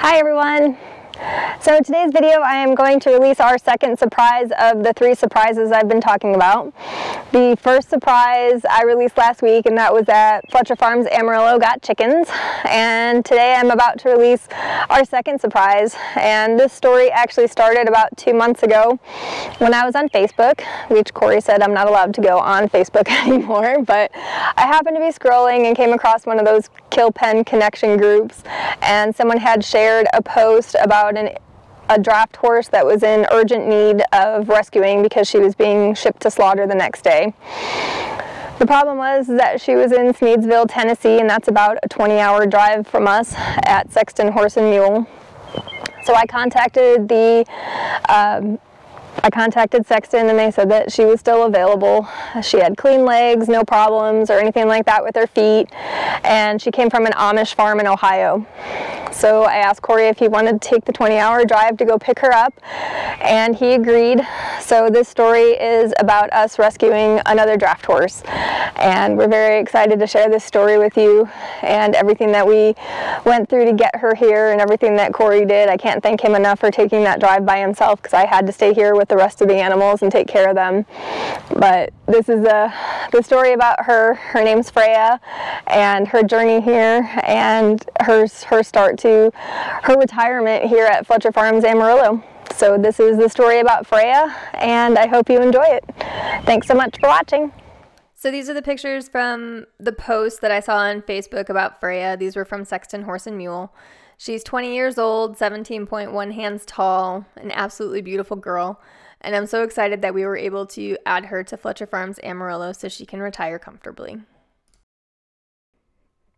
Hi everyone! So today's video I am going to release our second surprise of the three surprises I've been talking about. The first surprise I released last week and that was that Fletcher Farms Amarillo got chickens. And today I'm about to release our second surprise. And this story actually started about two months ago when I was on Facebook which Corey said I'm not allowed to go on Facebook anymore. But I happened to be scrolling and came across one of those kill pen connection groups. And someone had shared a post about about an, a draft horse that was in urgent need of rescuing because she was being shipped to slaughter the next day. The problem was that she was in Sneedsville, Tennessee, and that's about a 20 hour drive from us at Sexton Horse and Mule. So I contacted the um, I contacted Sexton and they said that she was still available. She had clean legs, no problems or anything like that with her feet, and she came from an Amish farm in Ohio. So I asked Corey if he wanted to take the 20 hour drive to go pick her up, and he agreed. So this story is about us rescuing another draft horse, and we're very excited to share this story with you and everything that we went through to get her here and everything that Corey did. I can't thank him enough for taking that drive by himself because I had to stay here with the rest of the animals and take care of them. But this is a, the story about her. Her name's Freya and her journey here and her, her start to her retirement here at Fletcher Farms Amarillo. So this is the story about Freya and I hope you enjoy it. Thanks so much for watching. So these are the pictures from the post that I saw on Facebook about Freya. These were from Sexton Horse and Mule. She's 20 years old, 17.1 hands tall, an absolutely beautiful girl. And I'm so excited that we were able to add her to Fletcher Farms Amarillo so she can retire comfortably.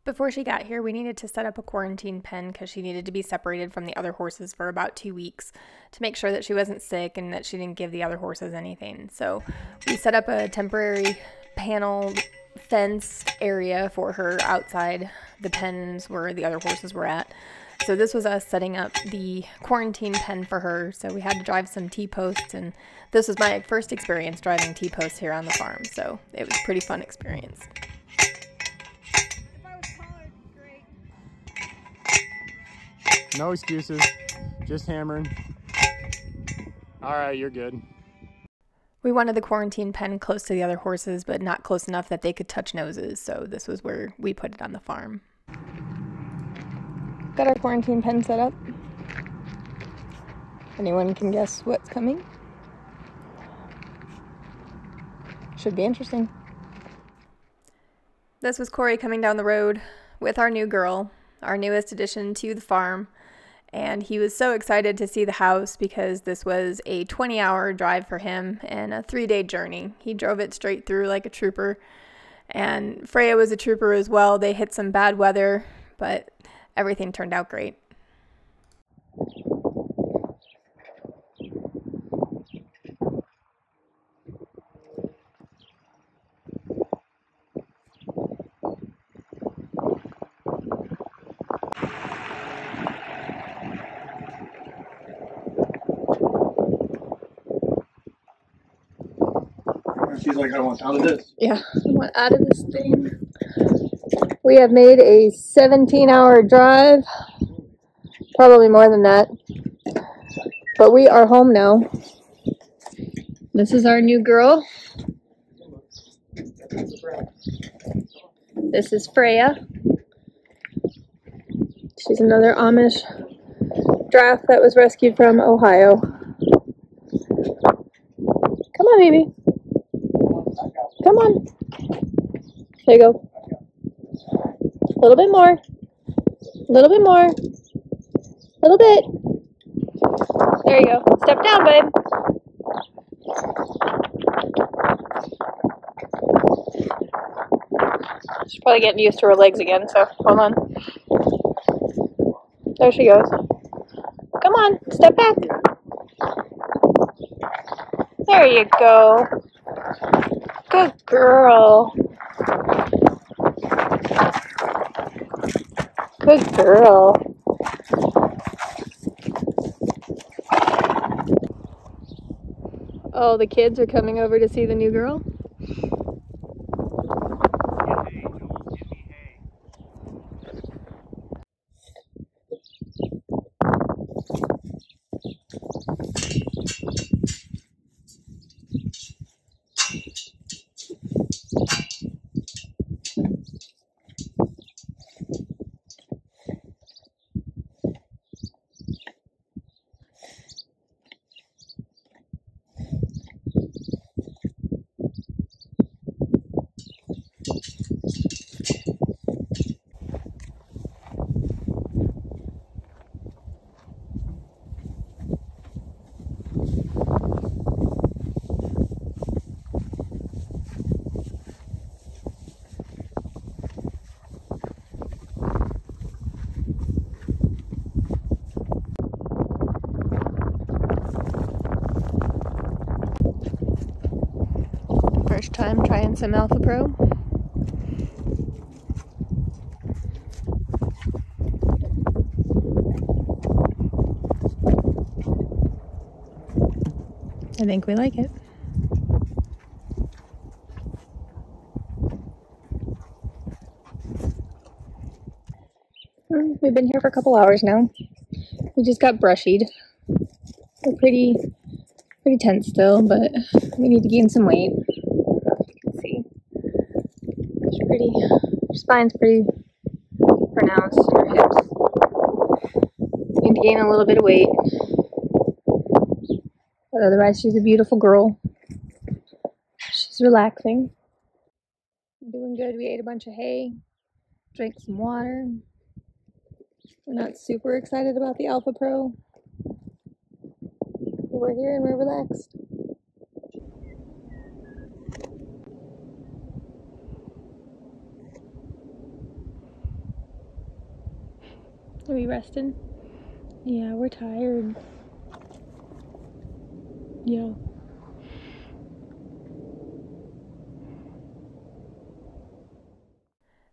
Before she got here, we needed to set up a quarantine pen because she needed to be separated from the other horses for about two weeks to make sure that she wasn't sick and that she didn't give the other horses anything. So we set up a temporary panel fence area for her outside the pens where the other horses were at. So this was us setting up the quarantine pen for her. So we had to drive some T-posts and this was my first experience driving T-posts here on the farm. So it was a pretty fun experience. No excuses, just hammering. All right, you're good. We wanted the quarantine pen close to the other horses, but not close enough that they could touch noses, so this was where we put it on the farm. Got our quarantine pen set up. Anyone can guess what's coming? Should be interesting. This was Corey coming down the road with our new girl, our newest addition to the farm. And he was so excited to see the house because this was a 20 hour drive for him and a three day journey. He drove it straight through like a trooper. And Freya was a trooper as well. They hit some bad weather, but everything turned out great. She's like, I want out of this. Yeah, I want out of this thing. We have made a 17 hour drive, probably more than that, but we are home now. This is our new girl. This is Freya. She's another Amish draft that was rescued from Ohio. Come on, baby. Come on. There you go. A little bit more. A little bit more. A little bit. There you go. Step down, babe. She's probably getting used to her legs again, so hold on. There she goes. Come on, step back. There you go. Good girl. Good girl. Oh, the kids are coming over to see the new girl? Time trying some Alpha Pro. I think we like it. Hmm, we've been here for a couple hours now. We just got brushied. We're pretty, pretty tense still, but we need to gain some weight. You can see, she's pretty. Her spine's pretty pronounced. Her hips need to gain a little bit of weight. But otherwise, she's a beautiful girl. She's relaxing. Doing good. We ate a bunch of hay, drank some water. We're not super excited about the Alpha Pro. But We're here and we're relaxed. Are we resting? Yeah, we're tired. Yeah.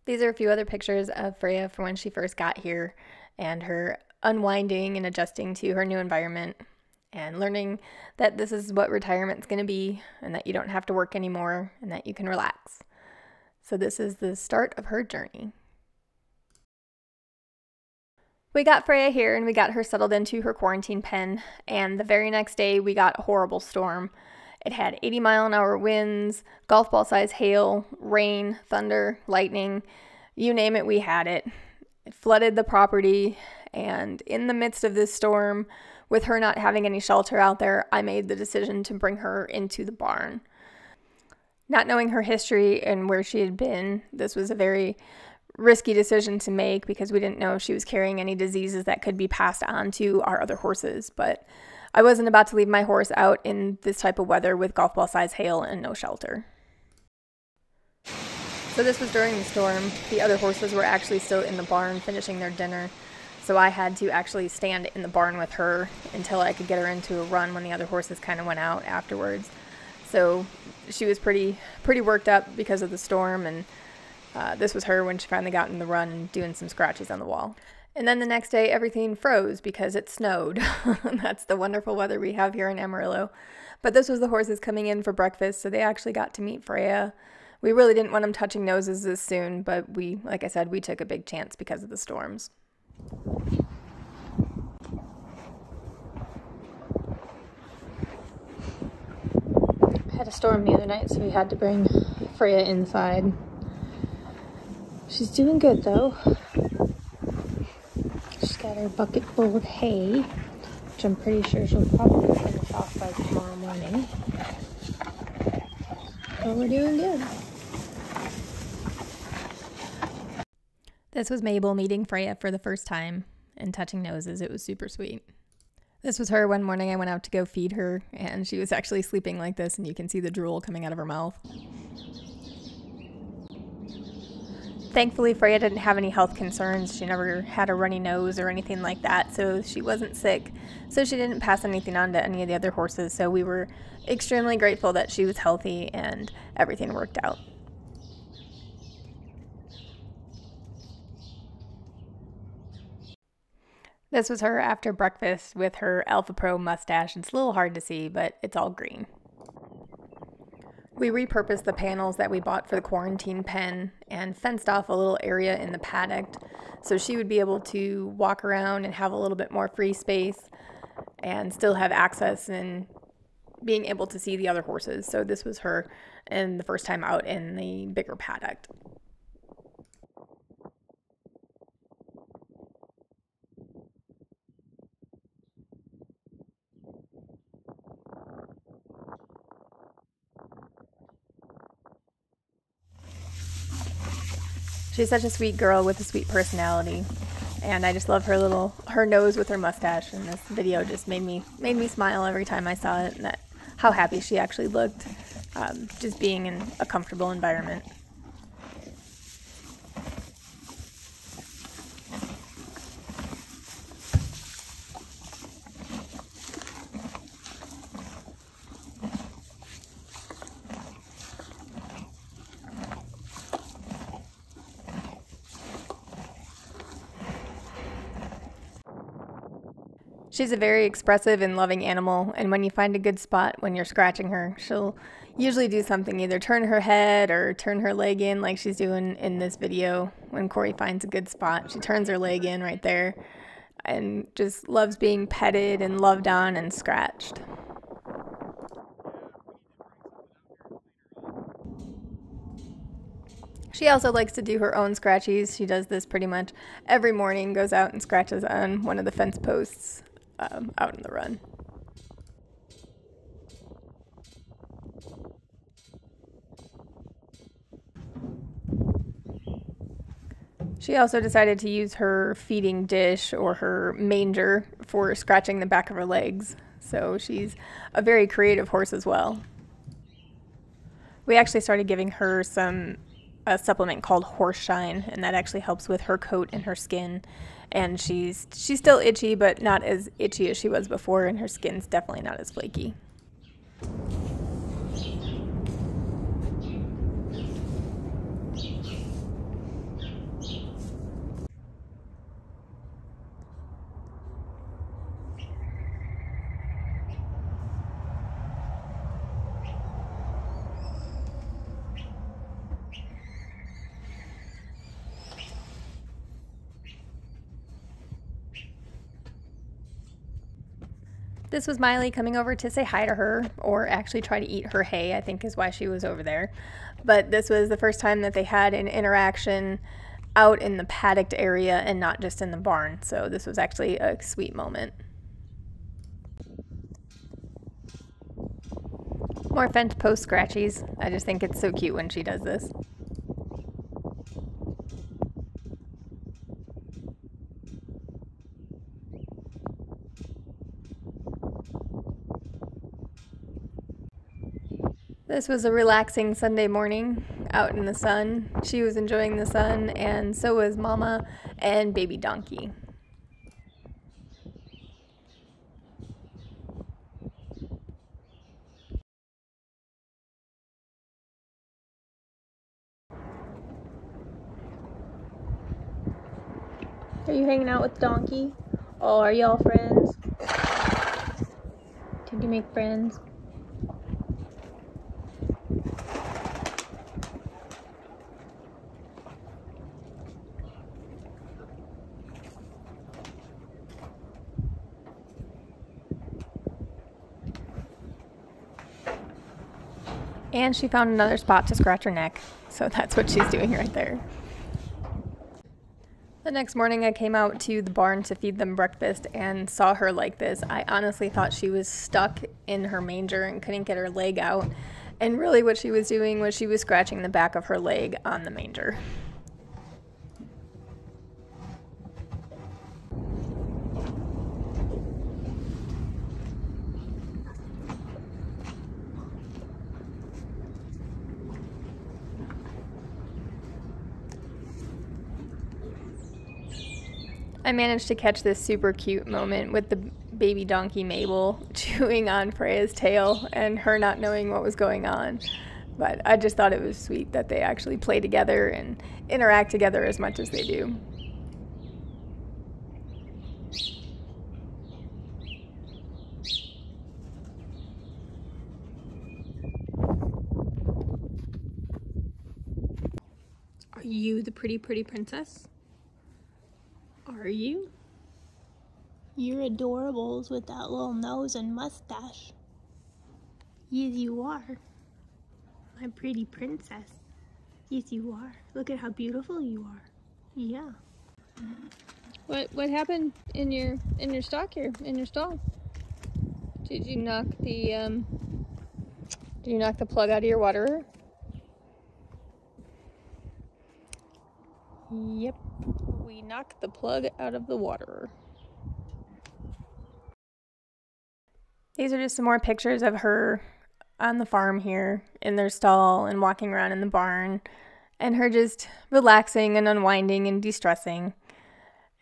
These are a few other pictures of Freya from when she first got here and her unwinding and adjusting to her new environment and learning that this is what retirement's going to be and that you don't have to work anymore and that you can relax. So, this is the start of her journey. We got Freya here and we got her settled into her quarantine pen, and the very next day we got a horrible storm. It had 80 mile an hour winds, golf ball size hail, rain, thunder, lightning you name it, we had it. It flooded the property, and in the midst of this storm, with her not having any shelter out there, I made the decision to bring her into the barn. Not knowing her history and where she had been, this was a very risky decision to make because we didn't know if she was carrying any diseases that could be passed on to our other horses. But I wasn't about to leave my horse out in this type of weather with golf ball size hail and no shelter. So this was during the storm. The other horses were actually still in the barn finishing their dinner. So I had to actually stand in the barn with her until I could get her into a run when the other horses kind of went out afterwards. So she was pretty pretty worked up because of the storm and uh, this was her when she finally got in the run and doing some scratches on the wall. And then the next day everything froze because it snowed. That's the wonderful weather we have here in Amarillo. But this was the horses coming in for breakfast, so they actually got to meet Freya we really didn't want them touching noses this soon, but we, like I said, we took a big chance because of the storms. had a storm the other night, so we had to bring Freya inside. She's doing good though. She's got her bucket full of hay, which I'm pretty sure she'll probably finish off by tomorrow morning. But we're doing good. This was Mabel meeting Freya for the first time and touching noses. It was super sweet. This was her one morning I went out to go feed her, and she was actually sleeping like this, and you can see the drool coming out of her mouth. Thankfully, Freya didn't have any health concerns. She never had a runny nose or anything like that, so she wasn't sick. So she didn't pass anything on to any of the other horses, so we were extremely grateful that she was healthy and everything worked out. This was her after breakfast with her Alpha Pro mustache. It's a little hard to see, but it's all green. We repurposed the panels that we bought for the quarantine pen and fenced off a little area in the paddock so she would be able to walk around and have a little bit more free space and still have access and being able to see the other horses. So this was her and the first time out in the bigger paddock. She's such a sweet girl with a sweet personality. And I just love her little her nose with her mustache and this video just made me made me smile every time I saw it and that how happy she actually looked um, just being in a comfortable environment. She's a very expressive and loving animal, and when you find a good spot when you're scratching her, she'll usually do something either turn her head or turn her leg in, like she's doing in this video. When Corey finds a good spot, she turns her leg in right there and just loves being petted and loved on and scratched. She also likes to do her own scratchies. She does this pretty much every morning, goes out and scratches on one of the fence posts um, out in the run. She also decided to use her feeding dish or her manger for scratching the back of her legs. So she's a very creative horse as well. We actually started giving her some a supplement called Horse Shine, and that actually helps with her coat and her skin. And she's she's still itchy, but not as itchy as she was before, and her skin's definitely not as flaky. This was Miley coming over to say hi to her, or actually try to eat her hay, I think is why she was over there. But this was the first time that they had an interaction out in the paddocked area and not just in the barn. So this was actually a sweet moment. More fence post scratchies. I just think it's so cute when she does this. This was a relaxing Sunday morning out in the sun. She was enjoying the sun, and so was Mama and baby donkey. Are you hanging out with Donkey? Oh, are y'all friends? Did you make friends? And she found another spot to scratch her neck. So that's what she's doing right there. The next morning, I came out to the barn to feed them breakfast and saw her like this. I honestly thought she was stuck in her manger and couldn't get her leg out. And really, what she was doing was she was scratching the back of her leg on the manger. I managed to catch this super cute moment with the baby donkey Mabel chewing on Freya's tail and her not knowing what was going on. But I just thought it was sweet that they actually play together and interact together as much as they do. Are you the pretty, pretty princess? Are you? You're adorables with that little nose and mustache. Yes, you are. My pretty princess. Yes, you are. Look at how beautiful you are. Yeah. What what happened in your in your stock here in your stall? Did you knock the um? Did you knock the plug out of your waterer? Yep knock the plug out of the water. These are just some more pictures of her on the farm here in their stall and walking around in the barn and her just relaxing and unwinding and de-stressing.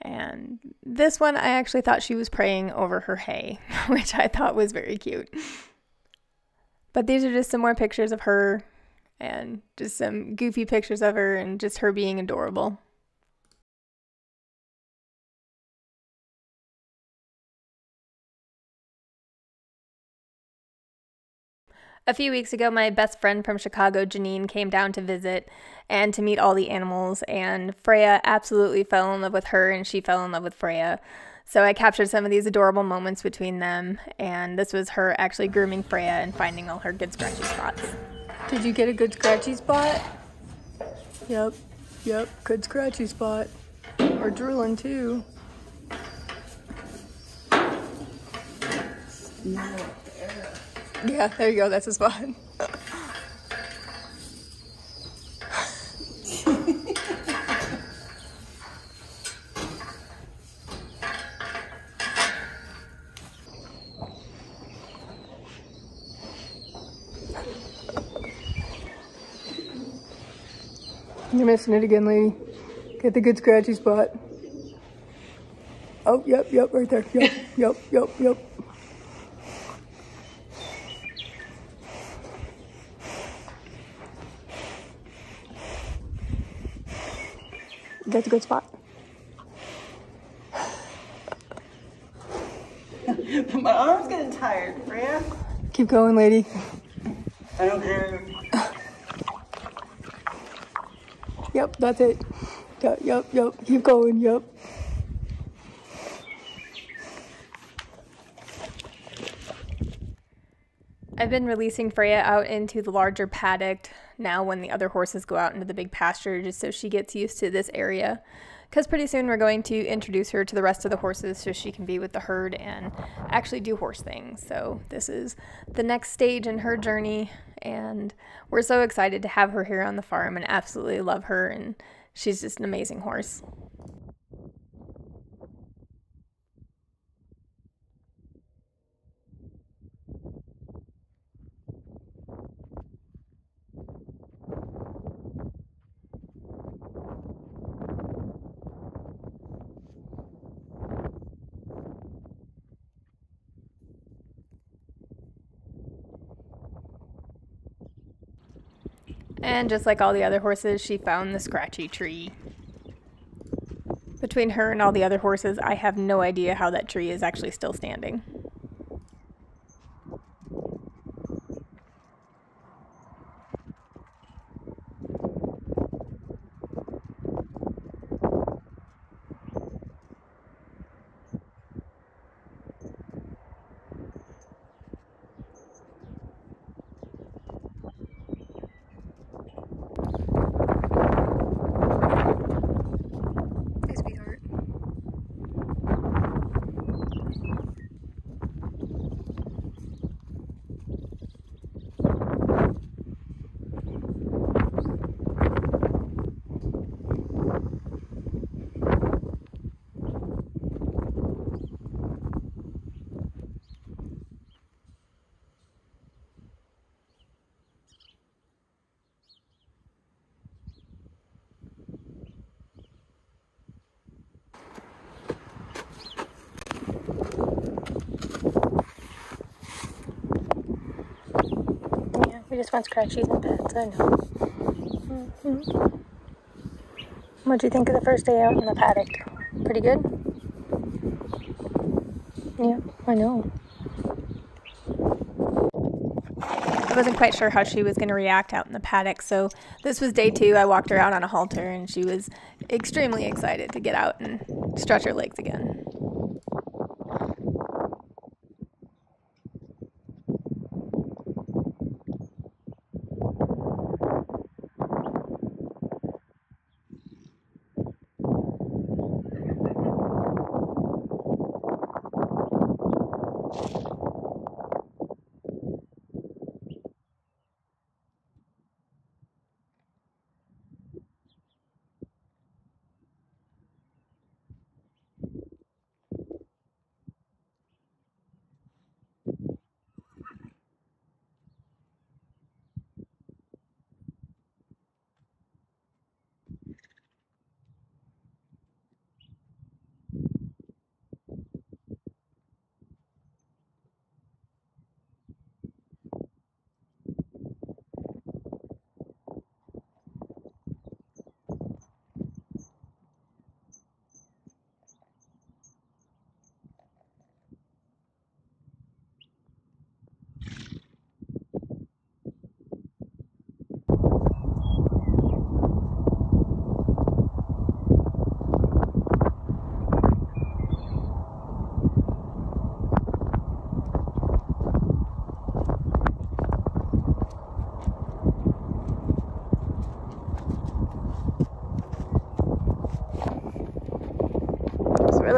And this one, I actually thought she was praying over her hay, which I thought was very cute. But these are just some more pictures of her and just some goofy pictures of her and just her being adorable. A few weeks ago, my best friend from Chicago, Janine, came down to visit and to meet all the animals, and Freya absolutely fell in love with her, and she fell in love with Freya. So I captured some of these adorable moments between them, and this was her actually grooming Freya and finding all her good scratchy spots. Did you get a good scratchy spot? Yep, yep, good scratchy spot. Or drooling too. Yeah, there you go, that's a spot. You're missing it again, lady. Get the good scratchy spot. Oh, yep, yep, right there. Yep, yep, yep, yep. That's a good spot. My arm's getting tired, Freya. Keep going, lady. I don't care. Yep, that's it. Yep, yep, yep. Keep going, yep. I've been releasing Freya out into the larger paddock now when the other horses go out into the big pasture just so she gets used to this area. Because pretty soon we're going to introduce her to the rest of the horses so she can be with the herd and actually do horse things. So this is the next stage in her journey and we're so excited to have her here on the farm and absolutely love her and she's just an amazing horse. And just like all the other horses, she found the scratchy tree. Between her and all the other horses, I have no idea how that tree is actually still standing. Just want scratchies and pets, I know. Mm-hmm. What'd you think of the first day out in the paddock? Pretty good? Yeah, I know. I wasn't quite sure how she was going to react out in the paddock, so this was day two. I walked her out on a halter, and she was extremely excited to get out and stretch her legs again.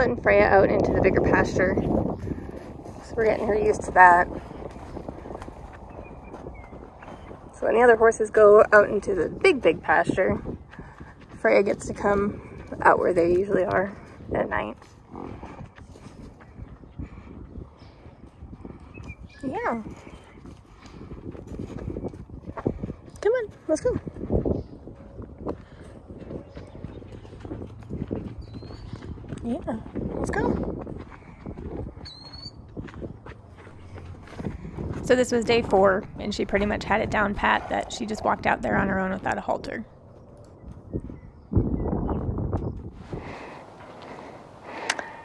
Letting Freya out into the bigger pasture. So we're getting her used to that. So when the other horses go out into the big, big pasture, Freya gets to come out where they usually are at night. Yeah. Come on, let's go. Yeah, let's go. So this was day four, and she pretty much had it down pat that she just walked out there on her own without a halter.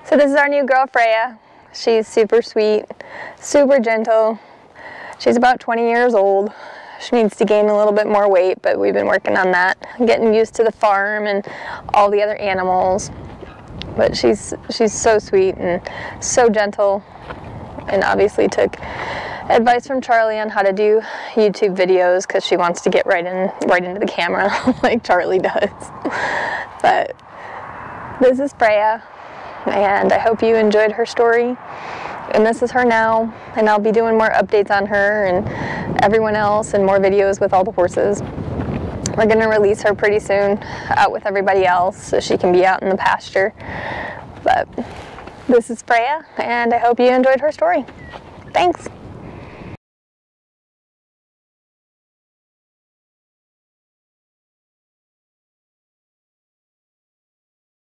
So this is our new girl, Freya. She's super sweet, super gentle. She's about 20 years old. She needs to gain a little bit more weight, but we've been working on that, getting used to the farm and all the other animals. But she's she's so sweet and so gentle, and obviously took advice from Charlie on how to do YouTube videos because she wants to get right in right into the camera like Charlie does. But this is Freya and I hope you enjoyed her story. And this is her now, and I'll be doing more updates on her and everyone else and more videos with all the horses. We're gonna release her pretty soon out with everybody else so she can be out in the pasture. But this is Freya, and I hope you enjoyed her story. Thanks.